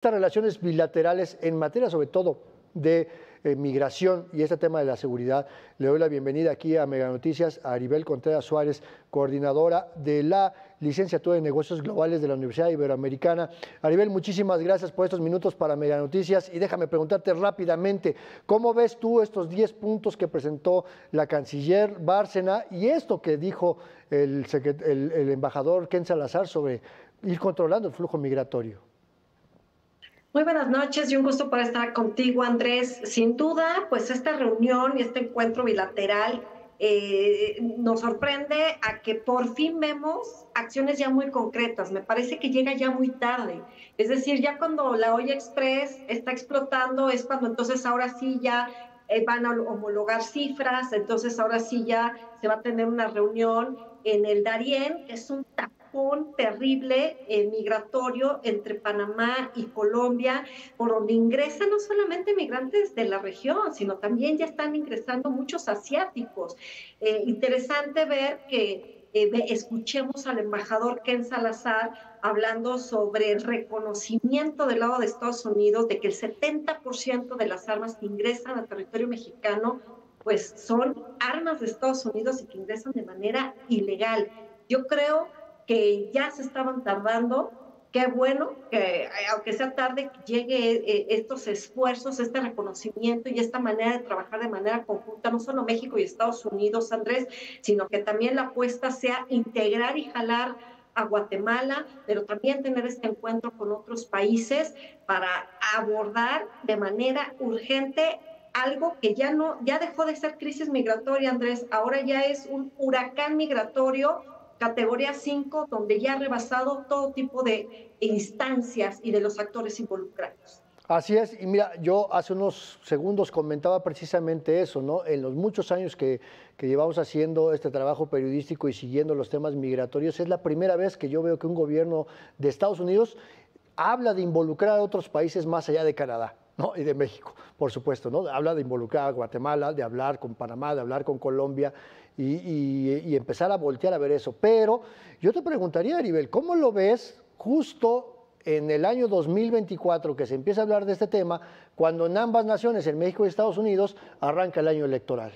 estas relaciones bilaterales en materia sobre todo de eh, migración y este tema de la seguridad. Le doy la bienvenida aquí a Mega Noticias a Aribel Contreras Suárez, coordinadora de la licenciatura de negocios globales de la Universidad Iberoamericana. Aribel, muchísimas gracias por estos minutos para Mega Noticias y déjame preguntarte rápidamente, ¿cómo ves tú estos 10 puntos que presentó la canciller Bárcena y esto que dijo el, el, el embajador Ken Salazar sobre ir controlando el flujo migratorio? Muy buenas noches y un gusto para estar contigo, Andrés. Sin duda, pues esta reunión y este encuentro bilateral eh, nos sorprende a que por fin vemos acciones ya muy concretas. Me parece que llega ya muy tarde. Es decir, ya cuando la olla express está explotando, es cuando entonces ahora sí ya eh, van a homologar cifras, entonces ahora sí ya se va a tener una reunión en el Darién, que es un un terrible eh, migratorio entre Panamá y Colombia, por donde ingresan no solamente migrantes de la región, sino también ya están ingresando muchos asiáticos. Eh, interesante ver que eh, escuchemos al embajador Ken Salazar hablando sobre el reconocimiento del lado de Estados Unidos de que el 70% de las armas que ingresan al territorio mexicano pues son armas de Estados Unidos y que ingresan de manera ilegal. Yo creo que ya se estaban tardando. Qué bueno que, aunque sea tarde, llegue eh, estos esfuerzos, este reconocimiento y esta manera de trabajar de manera conjunta, no solo México y Estados Unidos, Andrés, sino que también la apuesta sea integrar y jalar a Guatemala, pero también tener este encuentro con otros países para abordar de manera urgente algo que ya no, ya dejó de ser crisis migratoria, Andrés, ahora ya es un huracán migratorio categoría 5, donde ya ha rebasado todo tipo de instancias y de los actores involucrados. Así es, y mira, yo hace unos segundos comentaba precisamente eso, ¿no? En los muchos años que, que, llevamos haciendo este trabajo periodístico y siguiendo los temas migratorios, es la primera vez que yo veo que un gobierno de Estados Unidos habla de involucrar a otros países más allá de Canadá. Y de México, por supuesto, ¿no? Habla de involucrar a Guatemala, de hablar con Panamá, de hablar con Colombia y, empezar a voltear a ver eso. Pero yo te preguntaría, Aribel, ¿cómo lo ves justo en el año 2024 que se empieza a hablar de este tema, cuando en ambas naciones, en México y Estados Unidos, arranca el año electoral?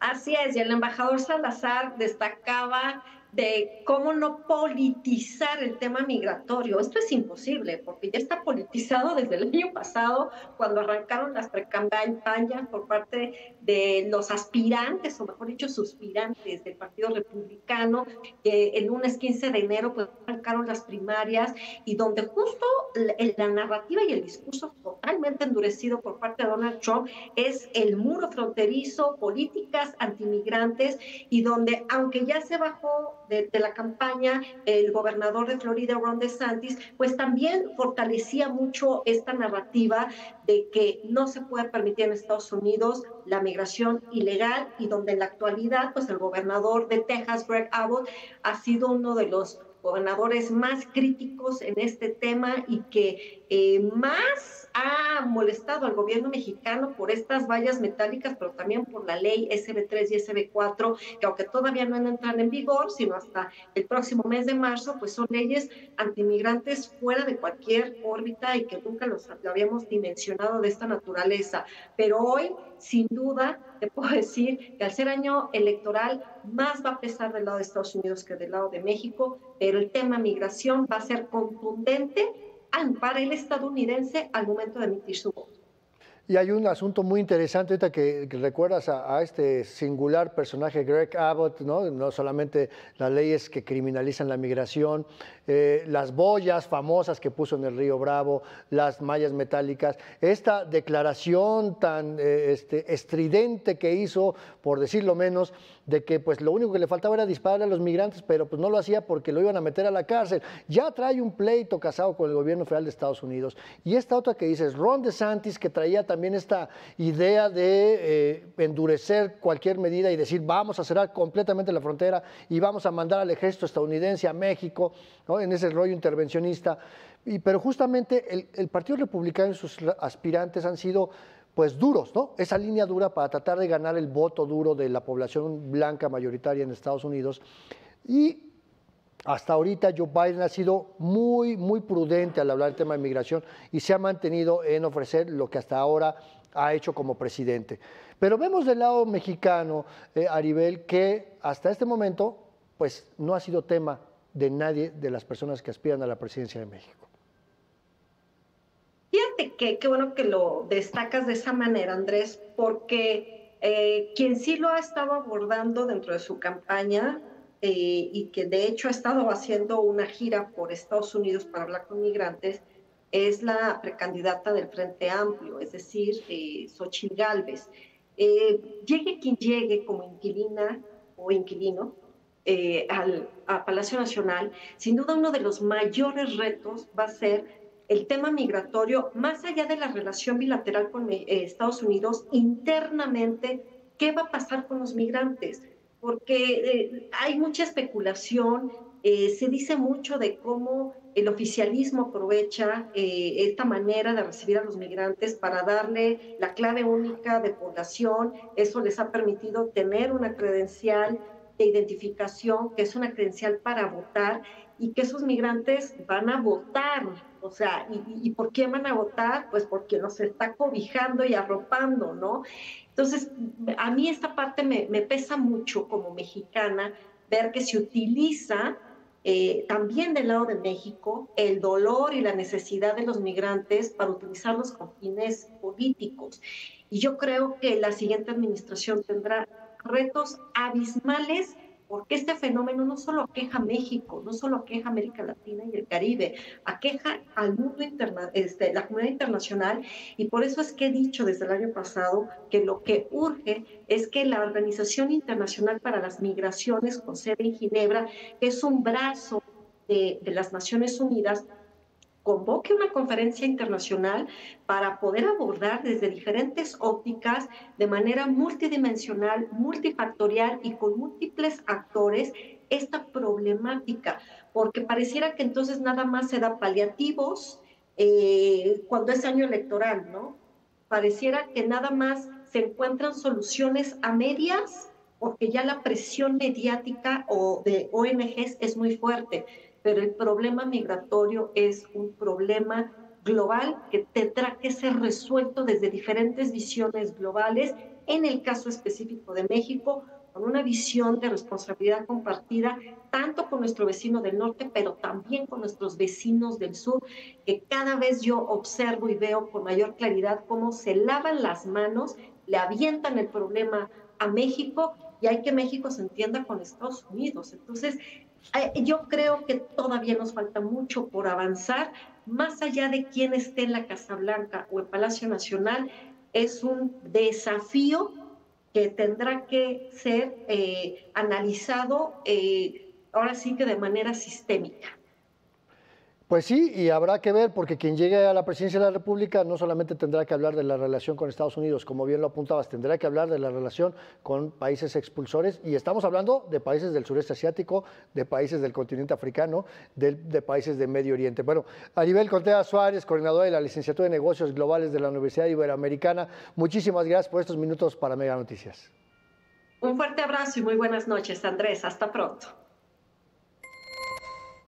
Así es, y el embajador Salazar destacaba de cómo no politizar el tema migratorio. Esto es imposible, porque ya está politizado desde el año pasado, cuando arrancaron las precampañas por parte de los aspirantes, o mejor dicho, suspirantes del Partido Republicano, que el lunes 15 de enero pues, arrancaron las primarias y donde justo la narrativa y el discurso totalmente endurecido por parte de Donald Trump es el muro fronterizo, políticas antimigrantes y donde, aunque ya se bajó de, la campaña, el gobernador de Florida, Ron DeSantis, pues también fortalecía mucho esta narrativa de que no se puede permitir en Estados Unidos la migración ilegal y donde en la actualidad, pues el gobernador de Texas, Greg Abbott, ha sido uno de los gobernadores más críticos en este tema y que eh, más ha molestado al gobierno mexicano por estas vallas metálicas, pero también por la ley SB3 y SB4, que aunque todavía no entran en vigor, sino hasta el próximo mes de marzo, pues son leyes antimigrantes fuera de cualquier órbita y que nunca los habíamos dimensionado de esta naturaleza. Pero hoy, sin duda, te puedo decir que al ser año electoral, más va a pesar del lado de Estados Unidos que del lado de México, pero el tema migración va a ser contundente para el estadounidense al momento de emitir su voto. Y hay un asunto muy interesante ahorita que, recuerdas a, este singular personaje Greg Abbott, ¿no? no solamente las leyes que criminalizan la migración, eh, las boyas famosas que puso en el río Bravo, las mallas metálicas, esta declaración tan eh, este, estridente que hizo, por decirlo menos, de que pues lo único que le faltaba era disparar a los migrantes, pero pues no lo hacía porque lo iban a meter a la cárcel. Ya trae un pleito casado con el gobierno federal de Estados Unidos. Y esta otra que dices, Ron DeSantis, que traía también esta idea de eh, endurecer cualquier medida y decir vamos a cerrar completamente la frontera y vamos a mandar al ejército estadounidense a México, en ese rollo intervencionista. Y, pero justamente el, el Partido Republicano y sus aspirantes han sido pues duros, ¿no? Esa línea dura para tratar de ganar el voto duro de la población blanca mayoritaria en Estados Unidos. Y hasta ahorita Joe Biden ha sido muy, muy prudente al hablar del tema de migración y se ha mantenido en ofrecer lo que hasta ahora ha hecho como presidente. Pero vemos del lado mexicano, eh, Aribel, que hasta este momento pues no ha sido tema de nadie de las personas que aspiran a la presidencia de México. Fíjate que qué bueno que lo destacas de esa manera, Andrés, porque eh, quien sí lo ha estado abordando dentro de su campaña eh, y que de hecho ha estado haciendo una gira por Estados Unidos para hablar con migrantes es la precandidata del Frente Amplio, es decir, eh, Xochitl Galvez. Eh, llegue quien llegue como inquilina o inquilino, eh, al, a Palacio Nacional, sin duda uno de los mayores retos va a ser el tema migratorio, más allá de la relación bilateral con eh, Estados Unidos, internamente, ¿qué va a pasar con los migrantes? Porque eh, hay mucha especulación, se dice mucho de cómo el oficialismo aprovecha esta manera de recibir a los migrantes para darle la clave única de población. Eso les ha permitido tener una credencial de identificación, que es una credencial para votar y que esos migrantes van a votar. O sea, ¿y, por qué van a votar? Pues porque nos está cobijando y arropando, ¿no? Entonces, a mí esta parte me, pesa mucho como mexicana ver que se utiliza eh, también del lado de México el dolor y la necesidad de los migrantes para utilizarlos con fines políticos. Y yo creo que la siguiente administración tendrá retos abismales porque este fenómeno no solo aqueja México, no solo aqueja América Latina y el Caribe, aqueja al mundo este, la comunidad internacional. Y por eso es que he dicho desde el año pasado que lo que urge es que la Organización Internacional para las Migraciones con sede en Ginebra, que es un brazo de, de las Naciones Unidas, convoque una conferencia internacional para poder abordar desde diferentes ópticas, de manera multidimensional, multifactorial y con múltiples actores esta problemática, porque pareciera que entonces nada más se da paliativos eh, cuando es año electoral, ¿no? Pareciera que nada más se encuentran soluciones a medias porque ya la presión mediática o de ONGs es muy fuerte pero el problema migratorio es un problema global que tendrá que ser resuelto desde diferentes visiones globales, en el caso específico de México, con una visión de responsabilidad compartida, tanto con nuestro vecino del norte, pero también con nuestros vecinos del sur, que cada vez yo observo y veo con mayor claridad cómo se lavan las manos, le avientan el problema a México y hay que México se entienda con Estados Unidos. Entonces, eh, yo creo que todavía nos falta mucho por avanzar, más allá de quién esté en la Casa Blanca o en Palacio Nacional, es un desafío que tendrá que ser eh, analizado eh, ahora sí que de manera sistémica. Pues sí, y habrá que ver, porque quien llegue a la presidencia de la República no solamente tendrá que hablar de la relación con Estados Unidos, como bien lo apuntabas, tendrá que hablar de la relación con países expulsores, y estamos hablando de países del sureste asiático, de países del continente africano, de, países de Medio Oriente. Bueno, a nivel Contea Suárez, coordinadora de la licenciatura de Negocios Globales de la Universidad Iberoamericana, muchísimas gracias por estos minutos para Mega Noticias. Un fuerte abrazo y muy buenas noches, Andrés. Hasta pronto.